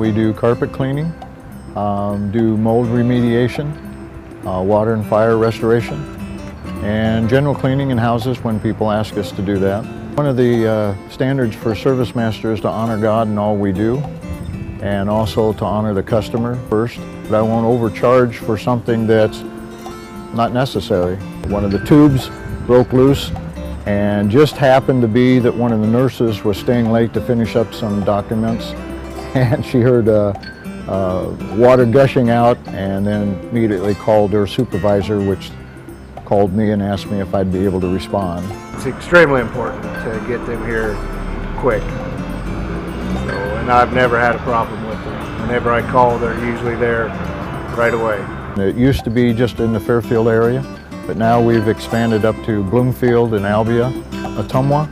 We do carpet cleaning, um, do mold remediation, uh, water and fire restoration, and general cleaning in houses when people ask us to do that. One of the uh, standards for ServiceMaster is to honor God in all we do and also to honor the customer first. But I won't overcharge for something that's not necessary. One of the tubes broke loose and just happened to be that one of the nurses was staying late to finish up some documents and she heard uh, uh, water gushing out and then immediately called her supervisor which called me and asked me if I'd be able to respond. It's extremely important to get them here quick. So, and I've never had a problem with them. Whenever I call, they're usually there right away. It used to be just in the Fairfield area, but now we've expanded up to Bloomfield and Albia, Ottumwa,